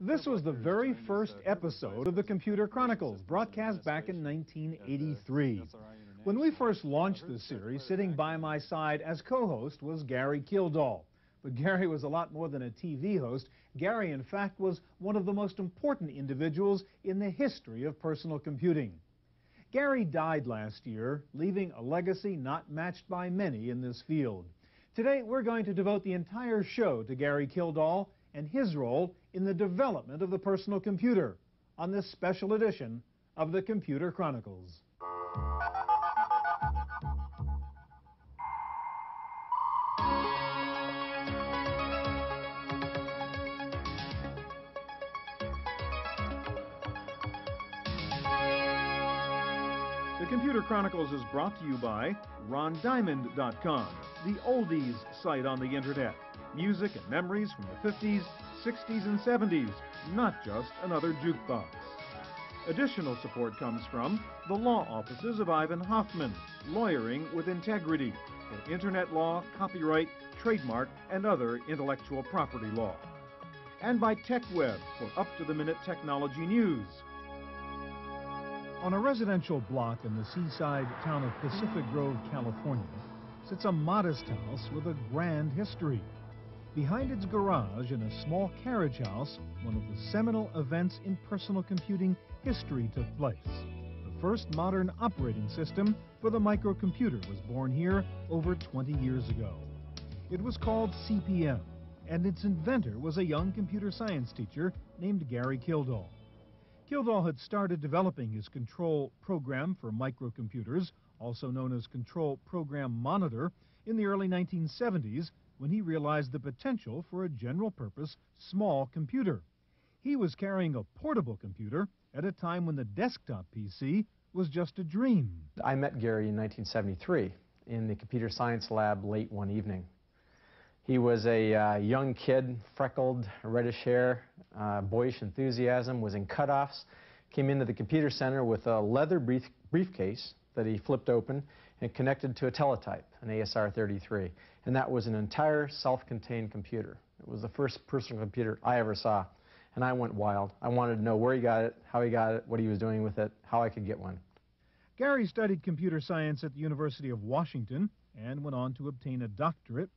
This was the very first episode of the Computer Chronicles, broadcast back in 1983. When we first launched this series, sitting by my side as co-host was Gary Kildall. But Gary was a lot more than a TV host. Gary, in fact, was one of the most important individuals in the history of personal computing. Gary died last year, leaving a legacy not matched by many in this field. Today, we're going to devote the entire show to Gary Kildall and his role in the development of the personal computer on this special edition of the Computer Chronicles. The Computer Chronicles is brought to you by RonDiamond.com, the oldies site on the internet. Music and memories from the 50s, 60s, and 70s, not just another jukebox. Additional support comes from the law offices of Ivan Hoffman, lawyering with integrity for internet law, copyright, trademark, and other intellectual property law. And by TechWeb for up-to-the-minute technology news. On a residential block in the seaside town of Pacific Grove, California, sits a modest house with a grand history. Behind its garage in a small carriage house, one of the seminal events in personal computing history took place. The first modern operating system for the microcomputer was born here over 20 years ago. It was called CP/M, and its inventor was a young computer science teacher named Gary Kildall. Kildall had started developing his control program for microcomputers, also known as Control Program Monitor, in the early 1970s when he realized the potential for a general purpose small computer. He was carrying a portable computer at a time when the desktop PC was just a dream. I met Gary in 1973 in the computer science lab late one evening. He was a uh, young kid, freckled, reddish hair, uh, boyish enthusiasm, was in cutoffs, came into the computer center with a leather brief briefcase that he flipped open and connected to a teletype, an ASR-33. And that was an entire self-contained computer. It was the first personal computer I ever saw. And I went wild. I wanted to know where he got it, how he got it, what he was doing with it, how I could get one. Gary studied computer science at the University of Washington and went on to obtain a doctorate.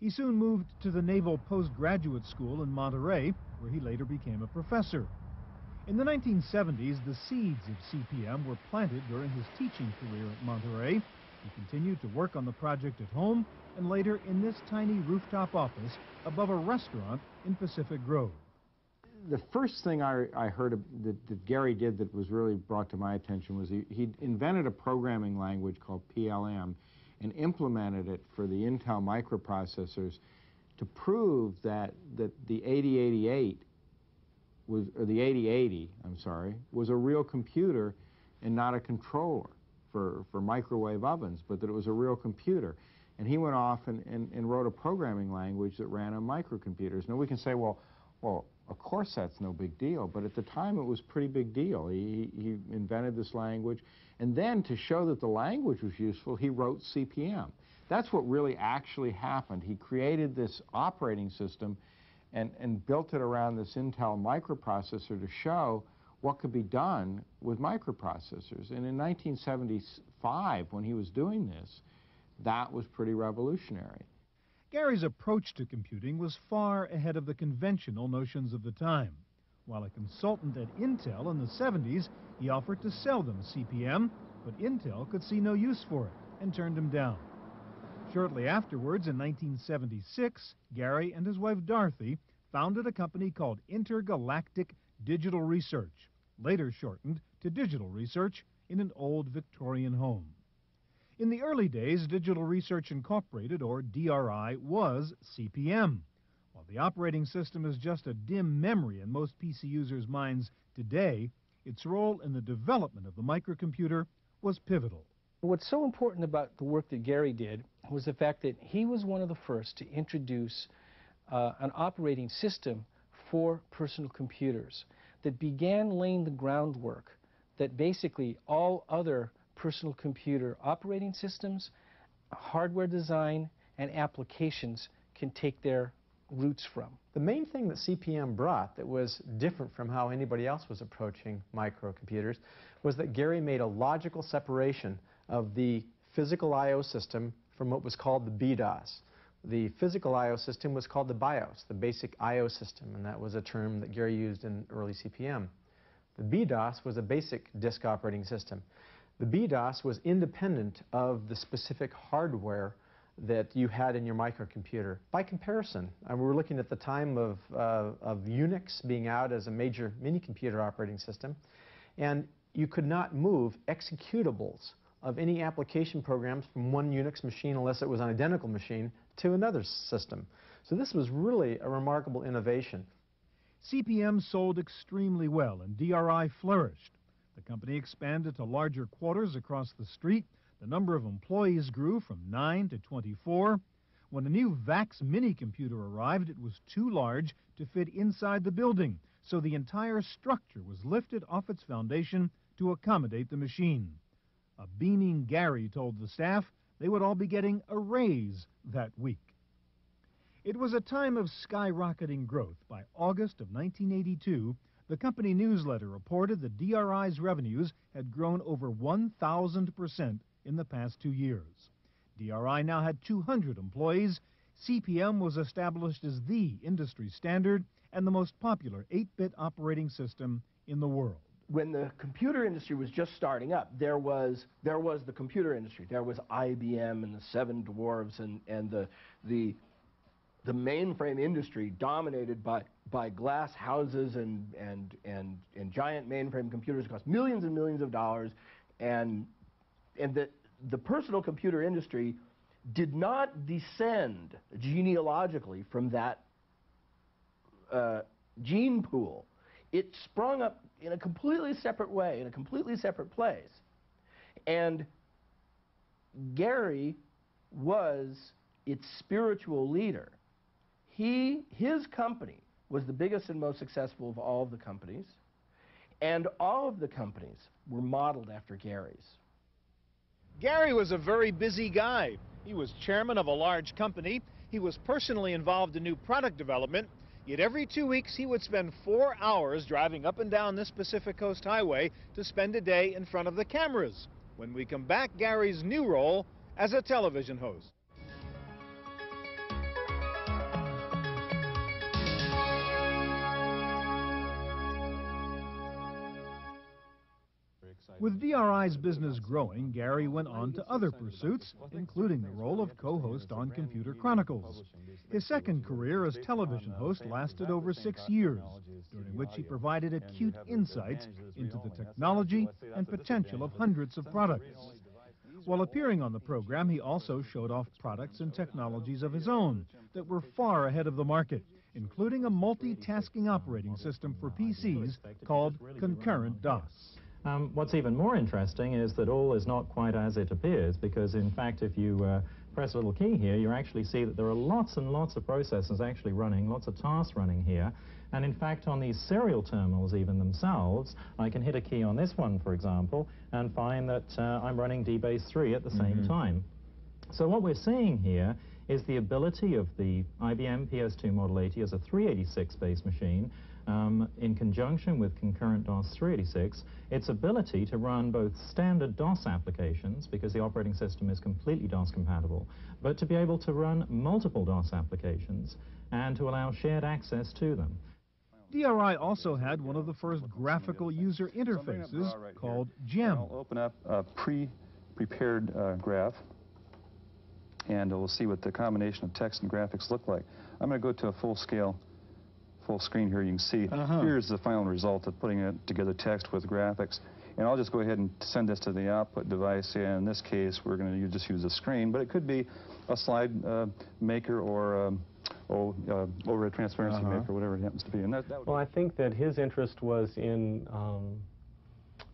He soon moved to the Naval Postgraduate School in Monterey, where he later became a professor. In the 1970s, the seeds of CP/M were planted during his teaching career at Monterey. He continued to work on the project at home and later in this tiny rooftop office above a restaurant in Pacific Grove. The first thing I, I heard of, that, that, Gary did that was really brought to my attention was he, he invented a programming language called PL/M and implemented it for the Intel microprocessors to prove that, that the 8088 was, or the 8080, I'm sorry, was a real computer and not a controller for, for microwave ovens, but that it was a real computer. And he went off and, and, and wrote a programming language that ran on microcomputers. Now we can say, well, well, of course that's no big deal, but at the time it was pretty big deal. He, he invented this language, and then to show that the language was useful, he wrote CP/M. That's what really actually happened. He created this operating system and, and built it around this Intel microprocessor to show what could be done with microprocessors. And in 1975, when he was doing this, that was pretty revolutionary. Gary's approach to computing was far ahead of the conventional notions of the time. While a consultant at Intel in the 70s, he offered to sell them CP/M, but Intel could see no use for it and turned him down. Shortly afterwards, in 1976, Gary and his wife Dorothy founded a company called Intergalactic Digital Research, later shortened to Digital Research, in an old Victorian home. In the early days, Digital Research Incorporated, or DRI, was CP/M. While the operating system is just a dim memory in most PC users' minds today, its role in the development of the microcomputer was pivotal. What's so important about the work that Gary did was the fact that he was one of the first to introduce uh, an operating system for personal computers that began laying the groundwork that basically all other personal computer operating systems, hardware design, and applications can take their roots from? The main thing that CP/M brought that was different from how anybody else was approaching microcomputers was that Gary made a logical separation of the physical I.O. system from what was called the BDOS. The physical I.O. system was called the BIOS, the basic I.O. system, and that was a term that Gary used in early CP/M. The BDOS was a basic disk operating system. The BDOS was independent of the specific hardware that you had in your microcomputer. By comparison, uh, we were looking at the time of, uh, of Unix being out as a major mini-computer operating system, and you could not move executables of any application programs from one Unix machine, unless it was an identical machine, to another system. So this was really a remarkable innovation. CP/M sold extremely well and DRI flourished. The company expanded to larger quarters across the street. The number of employees grew from 9 to 24. When a new VAX mini computer arrived, it was too large to fit inside the building, so the entire structure was lifted off its foundation to accommodate the machine. A beaming Gary told the staff they would all be getting a raise that week. It was a time of skyrocketing growth. By August of 1982, the company newsletter reported that DRI's revenues had grown over 1,000% in the past two years. DRI now had 200 employees. CP/M was established as the industry standard and the most popular 8-bit operating system in the world when the computer industry was just starting up, there was there was the computer industry. There was IBM and the Seven Dwarves and and the the the mainframe industry dominated by by glass houses and and and and giant mainframe computers that cost millions and millions of dollars, and and the the personal computer industry did not descend genealogically from that uh, gene pool. It sprung up in a completely separate way, in a completely separate place. And Gary was its spiritual leader. He, his company was the biggest and most successful of all of the companies, and all of the companies were modeled after Gary's. Gary was a very busy guy. He was chairman of a large company. He was personally involved in new product development Yet every two weeks he would spend four hours driving up and down this Pacific Coast Highway to spend a day in front of the cameras. When we come back, Gary's new role as a television host. With DRI's business growing, Gary went on to other pursuits, including the role of co-host on Computer Chronicles. His second career as television host lasted over six years, during which he provided acute insights into the technology and potential of hundreds of products. While appearing on the program, he also showed off products and technologies of his own that were far ahead of the market, including a multitasking operating system for PCs called Concurrent DOS. Um, what's even more interesting is that all is not quite as it appears, because in fact, if you uh, press a little key here, you actually see that there are lots and lots of processes actually running, lots of tasks running here. And in fact, on these serial terminals even themselves, I can hit a key on this one, for example, and find that uh, I'm running DBase 3 at the mm -hmm. same mm-hmm. time. So what we're seeing here is the ability of the IBM PS/2 Model 80 as a 386-based machine um, in conjunction with concurrent DOS 386, its ability to run both standard DOS applications, because the operating system is completely DOS compatible, but to be able to run multiple DOS applications and to allow shared access to them. DRI also had one of the first graphical user interfaces called GEM. I'll open up a pre-prepared uh, graph and we'll see what the combination of text and graphics look like. I'm going to go to a full-scale full screen here, you can see uh -huh. here's the final result of putting it together text with graphics. And I'll just go ahead and send this to the output device. And in this case, we're going to just use a screen, but it could be a slide uh, maker or um, oh, uh, overhead transparency uh -huh. maker, whatever it happens to be. And that, that well, I think that his interest was in, um,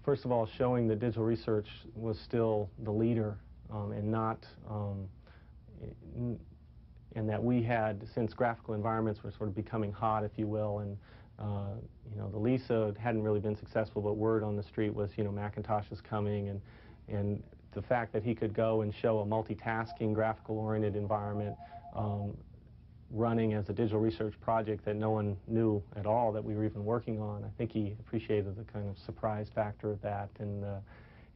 first of all, showing that digital research was still the leader um, and not um, and that we had, since graphical environments were sort of becoming hot, if you will, and uh, you know, the Lisa hadn't really been successful, but word on the street was, you know, Macintosh is coming, and and the fact that he could go and show a multitasking, graphical-oriented environment um, running as a digital research project that no one knew at all that we were even working on. I think he appreciated the kind of surprise factor of that. And, uh,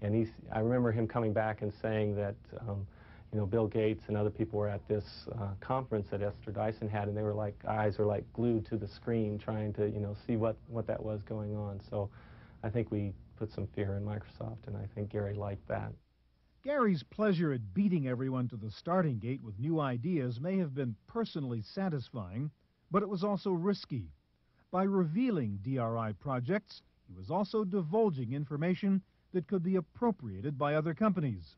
and he's, I remember him coming back and saying that, um, you know, Bill Gates and other people were at this uh, conference that Esther Dyson had, and they were like, eyes were like glued to the screen trying to, you know, see what, what that was going on. So I think we put some fear in Microsoft, and I think Gary liked that. Gary's pleasure at beating everyone to the starting gate with new ideas may have been personally satisfying, but it was also risky. By revealing DRI projects, he was also divulging information that could be appropriated by other companies.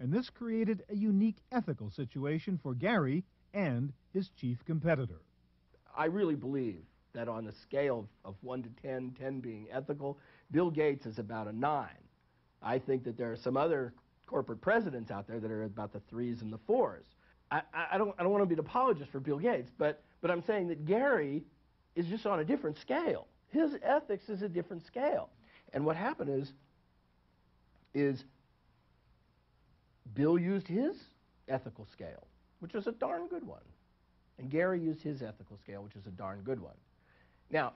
And this created a unique ethical situation for Gary and his chief competitor. I really believe that on the scale of 1 to 10, 10 being ethical, Bill Gates is about a 9. I think that there are some other corporate presidents out there that are about the threes and the fours. I, I, don't, I don't want to be an apologist for Bill Gates, but, but I'm saying that Gary is just on a different scale. His ethics is a different scale. And what happened is, is Bill used his ethical scale, which was a darn good one. And Gary used his ethical scale, which is a darn good one. Now,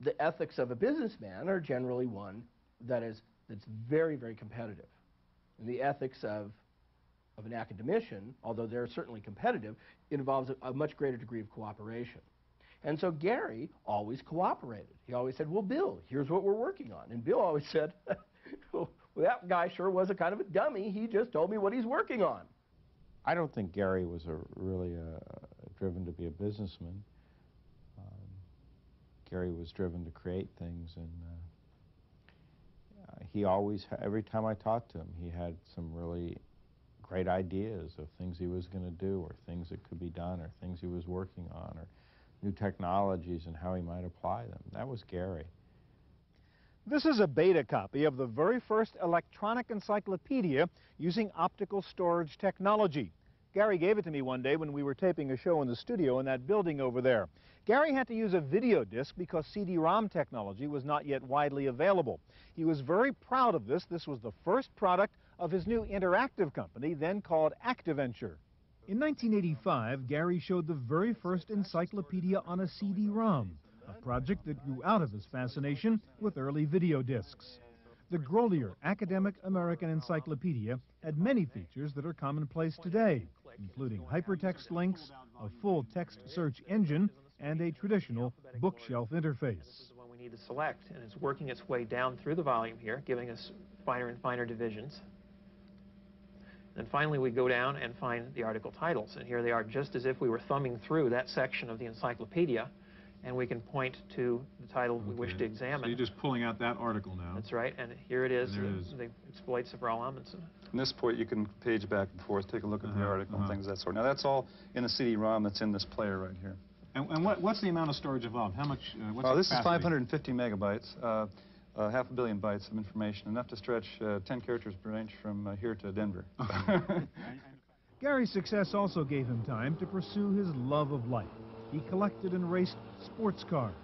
the ethics of a businessman are generally one that is that's very, very competitive. And the ethics of, of an academician, although they're certainly competitive, involves a, a much greater degree of cooperation. And so Gary always cooperated. He always said, well, Bill, here's what we're working on. And Bill always said, well, that guy sure was a kind of a dummy. He just told me what he's working on. I don't think Gary was a, really a, driven to be a businessman. Um, Gary was driven to create things, and uh, he always, every time I talked to him, he had some really great ideas of things he was going to do or things that could be done or things he was working on or new technologies and how he might apply them. That was Gary. This is a beta copy of the very first electronic encyclopedia using optical storage technology. Gary gave it to me one day when we were taping a show in the studio in that building over there. Gary had to use a video disc because CD-ROM technology was not yet widely available. He was very proud of this. This was the first product of his new interactive company, then called ActiVenture. In 1985, Gary showed the very first encyclopedia on a CD-ROM, a project that grew out of his fascination with early video discs. The Grolier Academic American Encyclopedia had many features that are commonplace today, including hypertext links, a full text search engine, and a traditional bookshelf interface. The one we need to select, and it's working its way down through the volume here, giving us finer and finer divisions. And finally, we go down and find the article titles, and here they are just as if we were thumbing through that section of the encyclopedia, and we can point to the title okay. we wish to examine. So you're just pulling out that article now. That's right, and here it is, the, it is. the, exploits of Roald Amundsen. From this point, you can page back and forth, take a look at uh -huh, the article uh -huh. and things of that sort. Now, that's all in the CD-ROM that's in this player right here. And, and what, what's the amount of storage involved? How much? Uh, what's well, this capacity? is 550 megabytes, uh, uh, half a billion bytes of information, enough to stretch uh, 10 characters per inch from uh, here to Denver. Gary's success also gave him time to pursue his love of life. He collected and raced sports cars.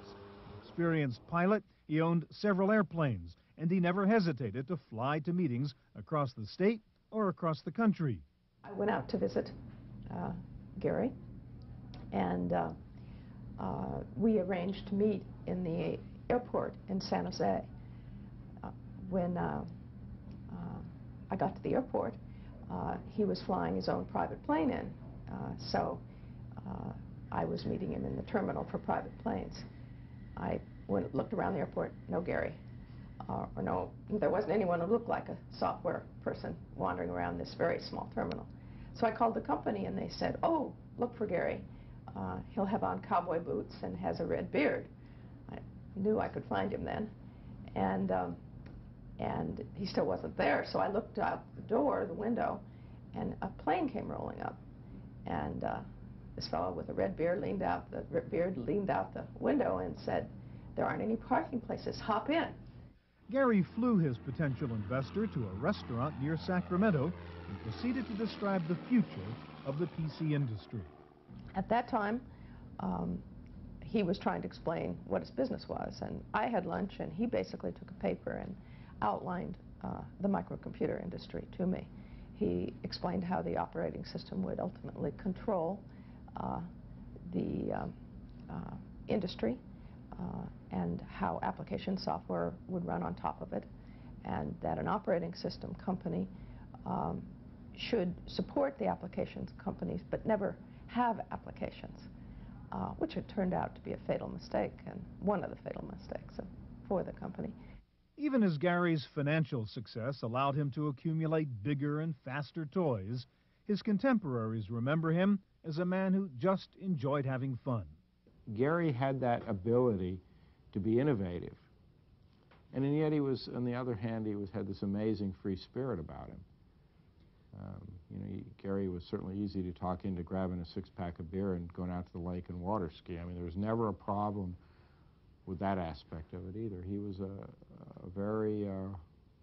Experienced pilot, he owned several airplanes, and he never hesitated to fly to meetings across the state or across the country. I went out to visit uh, Gary, and uh, we arranged to meet in the airport in San Jose. Uh, when uh, uh, I got to the airport, uh, he was flying his own private plane in, so I was meeting him in the terminal for private planes. I went, looked around the airport, no Gary. Uh, or no, there wasn't anyone who looked like a software person wandering around this very small terminal. So I called the company and they said, oh, look for Gary. Uh, he'll have on cowboy boots and has a red beard. I knew I could find him then. And, um, and he still wasn't there, so I looked out the door, the window, and a plane came rolling up. And uh, this fellow with a red beard leaned out the beard leaned out the window and said, "There aren't any parking places. Hop in." Gary flew his potential investor to a restaurant near Sacramento and proceeded to describe the future of the PC industry. At that time, um, he was trying to explain what his business was, and I had lunch, and he basically took a paper and outlined uh, the microcomputer industry to me. He explained how the operating system would ultimately control the um, uh, industry uh, and how application software would run on top of it, and that an operating system company um, should support the applications companies but never have applications, uh, which had turned out to be a fatal mistake and one of the fatal mistakes for the company. Even as Gary's financial success allowed him to accumulate bigger and faster toys, his contemporaries remember him as a man who just enjoyed having fun. Gary had that ability to be innovative. And yet he was, on the other hand, he was, had this amazing free spirit about him. Um, you know, he, Gary was certainly easy to talk into grabbing a six-pack of beer and going out to the lake and water ski. I mean, there was never a problem with that aspect of it either. He was a, a very, uh,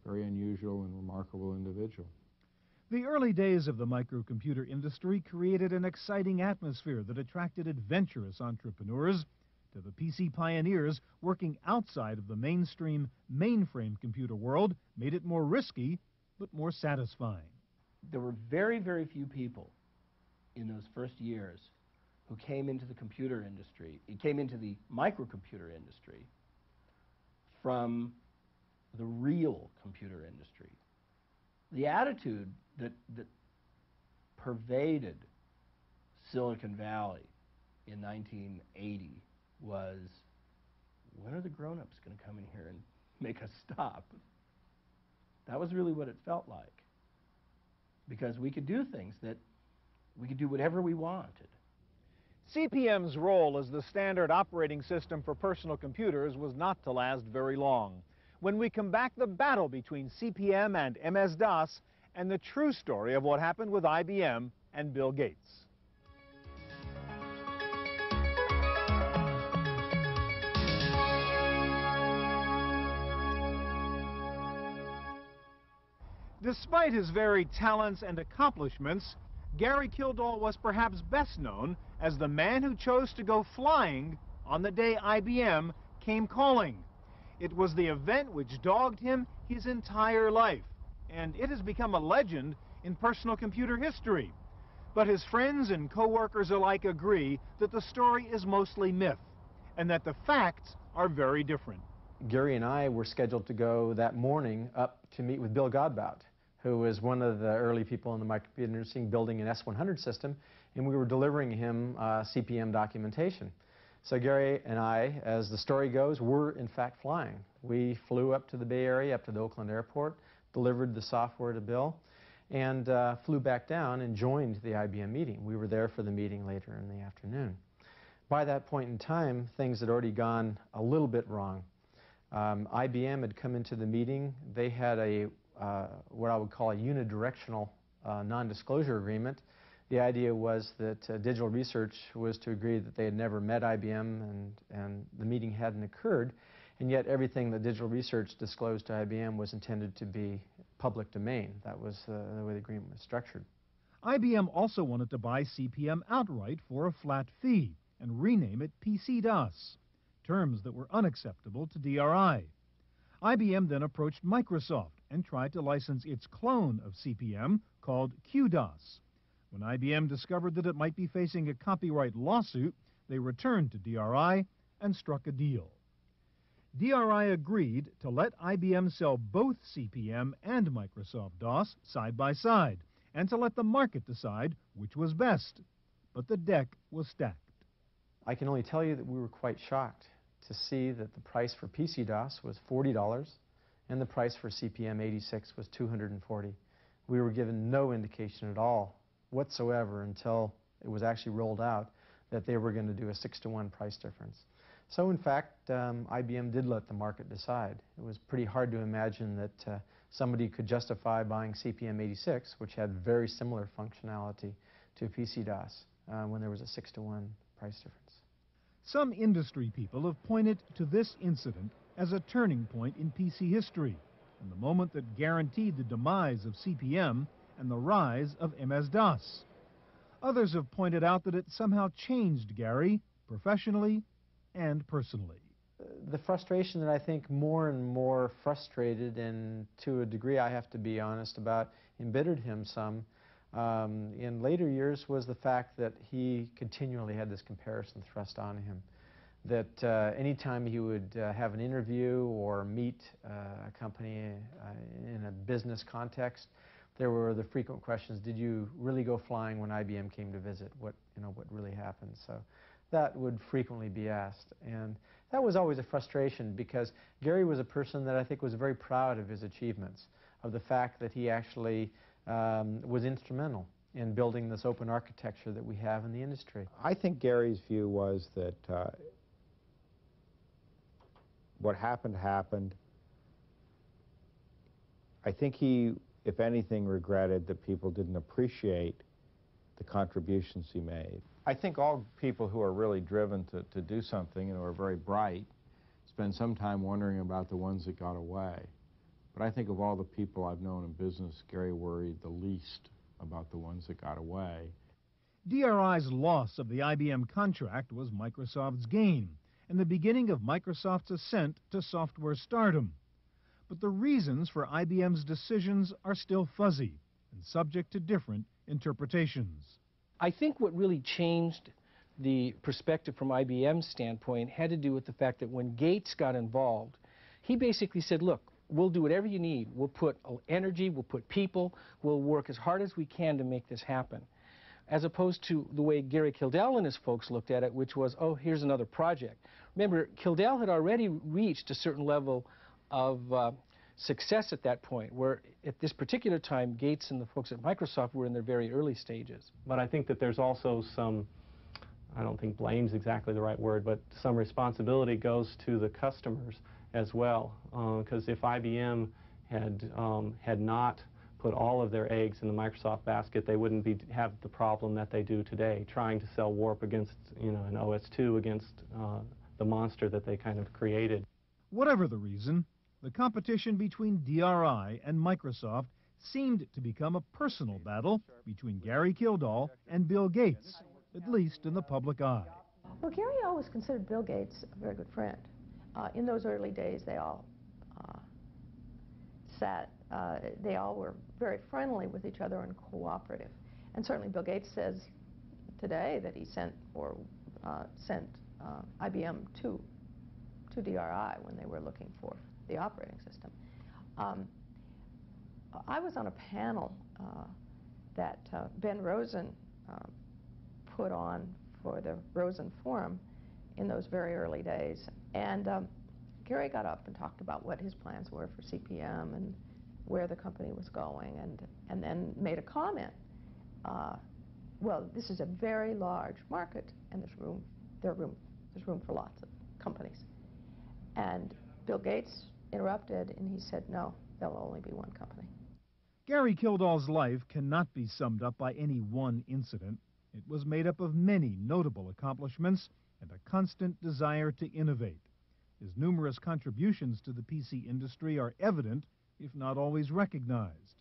very unusual and remarkable individual. The early days of the microcomputer industry created an exciting atmosphere that attracted adventurous entrepreneurs to the PC pioneers working outside of the mainstream mainframe computer world made it more risky but more satisfying. There were very, very few people in those first years who came into the computer industry, he came into the microcomputer industry from the real computer industry. The attitude that, that pervaded Silicon Valley in 1980 was, when are the grown-ups going to come in here and make us stop? That was really what it felt like. Because we could do things that we could do whatever we wanted. CP/M's role as the standard operating system for personal computers was not to last very long. When we come back, the battle between CP/M and MS-DOS and the true story of what happened with IBM and Bill Gates. Despite his varied talents and accomplishments, Gary Kildall was perhaps best known as the man who chose to go flying on the day IBM came calling. It was the event which dogged him his entire life, and it has become a legend in personal computer history. But his friends and coworkers alike agree that the story is mostly myth, and that the facts are very different. Gary and I were scheduled to go that morning up to meet with Bill Godbout who was one of the early people in the microcomputer industry building an S100 system, and we were delivering him uh, CP/M documentation. So Gary and I, as the story goes, were in fact flying. We flew up to the Bay Area, up to the Oakland airport, delivered the software to Bill, and uh, flew back down and joined the IBM meeting. We were there for the meeting later in the afternoon. By that point in time, things had already gone a little bit wrong. Um, IBM had come into the meeting. They had a uh, what I would call a unidirectional uh, non-disclosure agreement. The idea was that uh, Digital Research was to agree that they had never met IBM and, and the meeting hadn't occurred, and yet everything that Digital Research disclosed to IBM was intended to be public domain. That was uh, the way the agreement was structured. IBM also wanted to buy CP/M outright for a flat fee and rename it PC-DOS, terms that were unacceptable to DRI. IBM then approached Microsoft and tried to license its clone of CP/M called QDOS. When IBM discovered that it might be facing a copyright lawsuit, they returned to DRI and struck a deal. DRI agreed to let IBM sell both CP/M and Microsoft DOS side by side and to let the market decide which was best. But the deck was stacked. I can only tell you that we were quite shocked to see that the price for PC DOS was $40 and the price for CP/M 86 was 240. We were given no indication at all whatsoever until it was actually rolled out that they were going to do a 6 to 1 price difference. So in fact, um, IBM did let the market decide. It was pretty hard to imagine that uh, somebody could justify buying CP/M 86, which had very similar functionality to PC-DOS, uh, when there was a 6 to 1 price difference. Some industry people have pointed to this incident as a turning point in PC history and the moment that guaranteed the demise of CP/M and the rise of MS-DOS. Others have pointed out that it somehow changed Gary professionally and personally. The frustration that I think more and more frustrated and to a degree I have to be honest about embittered him some um, in later years was the fact that he continually had this comparison thrust on him. That uh, anytime he would uh, have an interview or meet uh, a company uh, in a business context, there were the frequent questions, did you really go flying when IBM came to visit? What, you know, what really happened? So that would frequently be asked. And that was always a frustration because Gary was a person that I think was very proud of his achievements, of the fact that he actually um, was instrumental in building this open architecture that we have in the industry. I think Gary's view was that uh, what happened happened. I think he, if anything, regretted that people didn't appreciate the contributions he made. I think all people who are really driven to, to do something and who are very bright spend some time wondering about the ones that got away. But I think of all the people I've known in business, Gary worried the least about the ones that got away. DRI's loss of the IBM contract was Microsoft's gain and the beginning of Microsoft's ascent to software stardom. But the reasons for IBM's decisions are still fuzzy and subject to different interpretations. I think what really changed the perspective from IBM's standpoint had to do with the fact that when Gates got involved, he basically said, look, we'll do whatever you need. We'll put energy, we'll put people, we'll work as hard as we can to make this happen. As opposed to the way Gary Kildall and his folks looked at it, which was, oh, here's another project. Remember, Kildall had already reached a certain level of uh, success at that point, where at this particular time, Gates and the folks at Microsoft were in their very early stages. But I think that there's also some, I don't think blame's exactly the right word, but some responsibility goes to the customers as well. Because uh, if IBM had, um, had not put all of their eggs in the Microsoft basket, they wouldn't be, have the problem that they do today, trying to sell Warp against, you know, an OS/2 against uh, the monster that they kind of created. Whatever the reason, the competition between DRI and Microsoft seemed to become a personal battle between Gary Kildall and Bill Gates, at least in the public eye. Well, Gary always considered Bill Gates a very good friend. Uh, in those early days, they all uh, sat, uh, they all were very friendly with each other and cooperative. And certainly Bill Gates says today that he sent or uh, sent uh, IBM to, to DRI when they were looking for the operating system. Um, I was on a panel uh, that uh, Ben Rosen uh, put on for the Rosen Forum in those very early days. And um, Gary got up and talked about what his plans were for CP/M and where the company was going, and, and then made a comment. Uh, well, this is a very large market, and there's room, there room there's room for lots of companies. And Bill Gates interrupted and he said, no, there'll only be one company. Gary Kildall's life cannot be summed up by any one incident. It was made up of many notable accomplishments and a constant desire to innovate. His numerous contributions to the PC industry are evident, if not always recognized.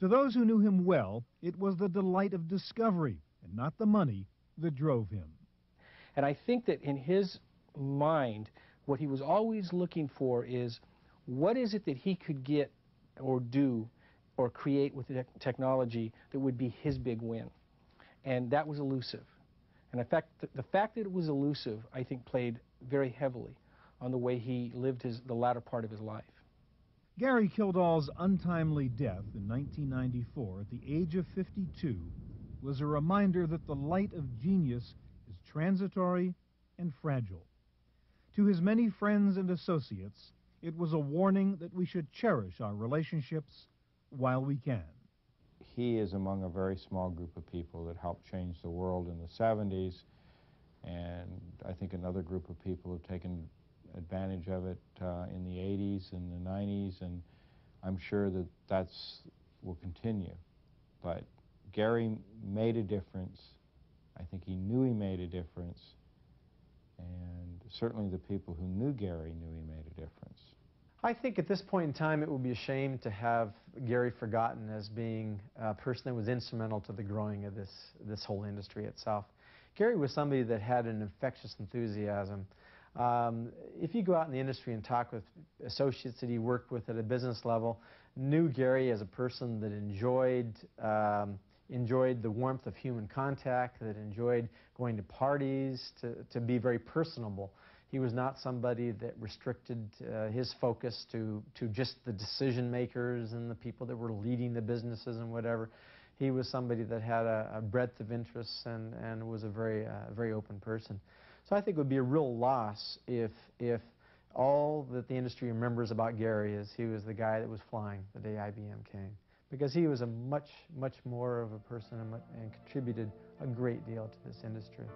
To those who knew him well, it was the delight of discovery and not the money that drove him. And I think that in his mind, what he was always looking for is what is it that he could get or do or create with the technology that would be his big win. And that was elusive. And in fact, the, fact that it was elusive, I think, played very heavily on the way he lived his, the latter part of his life. Gary Kildall's untimely death in 1994 at the age of 52 was a reminder that the light of genius is transitory and fragile. To his many friends and associates, it was a warning that we should cherish our relationships while we can. He is among a very small group of people that helped change the world in the 70s, and I think another group of people have taken advantage of it uh, in the 80s and the 90s, and I'm sure that that's will continue. But Gary made a difference I think he knew he made a difference, and certainly the people who knew Gary knew he made a difference. I think at this point in time it would be a shame to have Gary forgotten as being a person that was instrumental to the growing of this, this whole industry itself. Gary was somebody that had an infectious enthusiasm. Um, if you go out in the industry and talk with associates that he worked with at a business level, knew Gary as a person that enjoyed um, enjoyed the warmth of human contact, that enjoyed going to parties, to, to be very personable. He was not somebody that restricted uh, his focus to, to just the decision makers and the people that were leading the businesses and whatever. He was somebody that had a, a breadth of interests and, and was a very, uh, very open person. So I think it would be a real loss if, if all that the industry remembers about Gary is he was the guy that was flying the day IBM came. Because he was a much, much more of a person and, and contributed a great deal to this industry.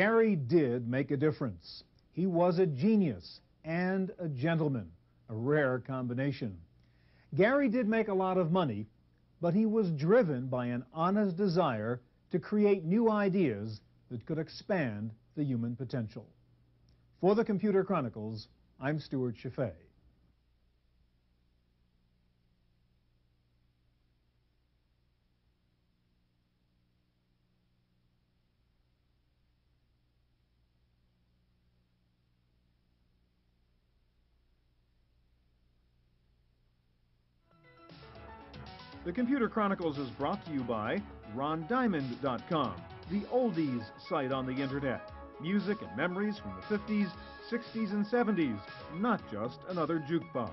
Gary did make a difference. He was a genius and a gentleman, a rare combination. Gary did make a lot of money, but he was driven by an honest desire to create new ideas that could expand the human potential. For the Computer Chronicles, I'm Stuart Cheifet. The Computer Chronicles is brought to you by RonDiamond.com, the oldies site on the internet. Music and memories from the 50s, 60s, and 70s, not just another jukebox.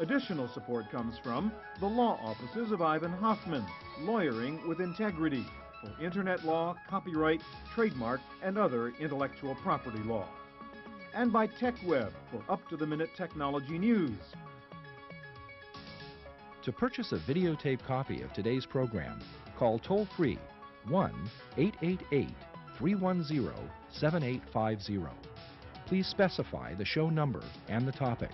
Additional support comes from the law offices of Ivan Hoffman, lawyering with integrity for internet law, copyright, trademark, and other intellectual property law. And by TechWeb for up-to-the-minute technology news. To purchase a videotape copy of today's program, call toll free 1 888 310 7850. Please specify the show number and the topic.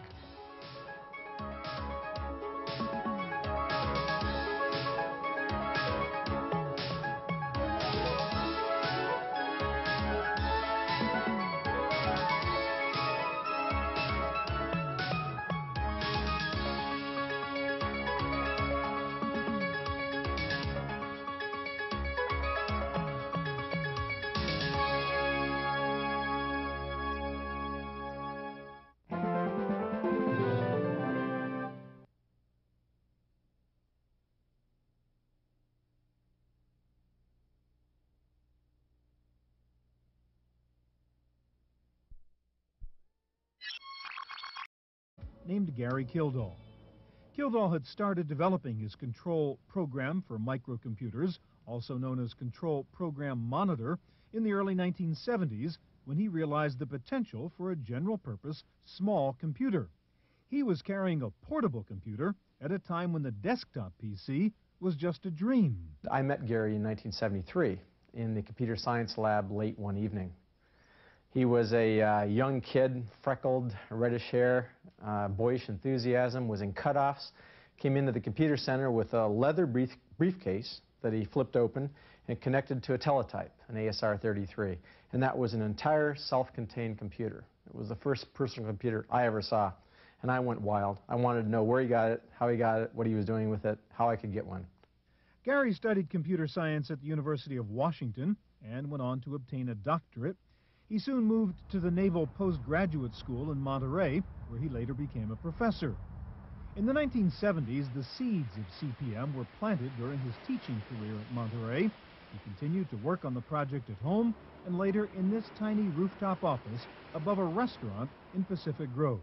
Named Gary Kildall. Kildall had started developing his control program for microcomputers, also known as Control Program Monitor, in the early 1970s when he realized the potential for a general purpose small computer. He was carrying a portable computer at a time when the desktop PC was just a dream. I met Gary in 1973 in the computer science lab late one evening. He was a uh, young kid, freckled, reddish hair, uh, boyish enthusiasm, was in cutoffs, came into the computer center with a leather brief briefcase that he flipped open and connected to a teletype, an ASR-33. And that was an entire self-contained computer. It was the first personal computer I ever saw. And I went wild. I wanted to know where he got it, how he got it, what he was doing with it, how I could get one. Gary studied computer science at the University of Washington and went on to obtain a doctorate he soon moved to the Naval Postgraduate School in Monterey, where he later became a professor. In the 1970s, the seeds of CP/M were planted during his teaching career at Monterey. He continued to work on the project at home and later in this tiny rooftop office above a restaurant in Pacific Grove.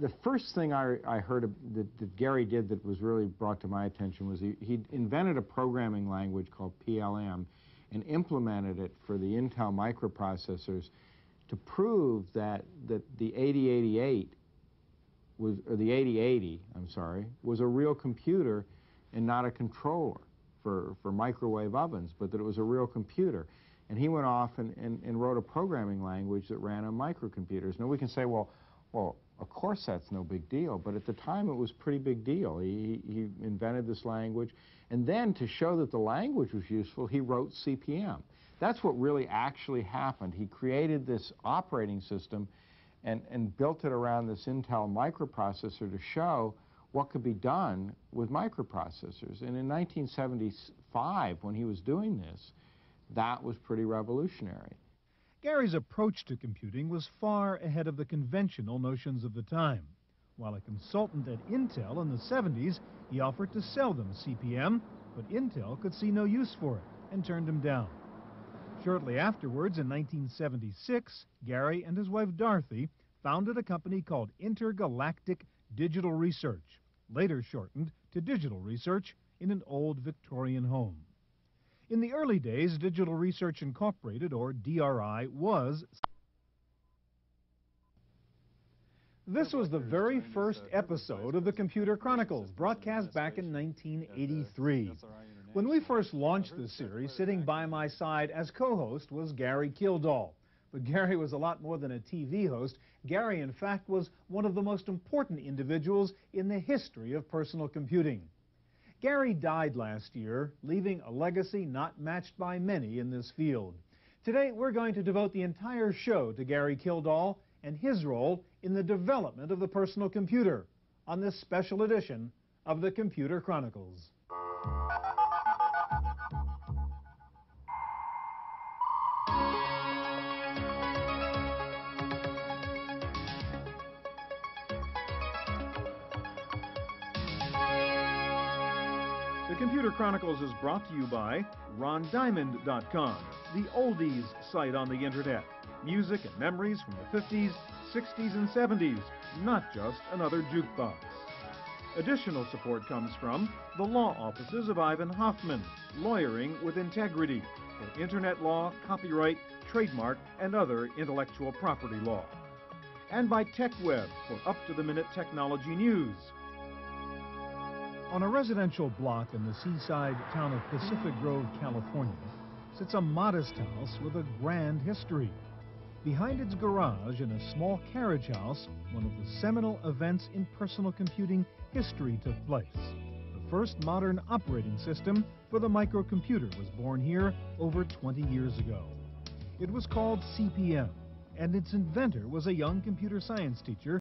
The first thing I, I heard that, that, Gary did that was really brought to my attention was he, he invented a programming language called PL/M and implemented it for the Intel microprocessors to prove that, that the 8088 was, or the 8080, I'm sorry, was a real computer and not a controller for, for microwave ovens, but that it was a real computer. And he went off and, and, and wrote a programming language that ran on microcomputers. Now we can say, well, Well, of course that's no big deal, but at the time it was pretty big deal. He, he invented this language, and then to show that the language was useful, he wrote CP/M. That's what really actually happened. He created this operating system and, and built it around this Intel microprocessor to show what could be done with microprocessors. And in 1975, when he was doing this, that was pretty revolutionary. Gary's approach to computing was far ahead of the conventional notions of the time. While a consultant at Intel in the 70s, he offered to sell them CP/M, but Intel could see no use for it and turned him down. Shortly afterwards, in 1976, Gary and his wife Dorothy founded a company called Intergalactic Digital Research, later shortened to Digital Research, in an old Victorian home. In the early days, Digital Research Incorporated, or DRI, was. This was the very first episode of the Computer Chronicles, broadcast back in 1983. When we first launched this series, sitting by my side as co-host was Gary Kildall. But Gary was a lot more than a TV host. Gary, in fact, was one of the most important individuals in the history of personal computing. Gary died last year, leaving a legacy not matched by many in this field. Today, we're going to devote the entire show to Gary Kildall and his role in the development of the personal computer on this special edition of the Computer Chronicles. The Computer Chronicles is brought to you by RonDiamond.com, the oldies site on the internet. Music and memories from the 50s, 60s, and 70s, not just another jukebox. Additional support comes from the law offices of Ivan Hoffman, lawyering with integrity for internet law, copyright, trademark, and other intellectual property law. And by TechWeb for up-to-the-minute technology news. On a residential block in the seaside town of Pacific Grove, California, sits a modest house with a grand history. Behind its garage in a small carriage house, one of the seminal events in personal computing history took place. The first modern operating system for the microcomputer was born here over 20 years ago. It was called CP/M, and its inventor was a young computer science teacher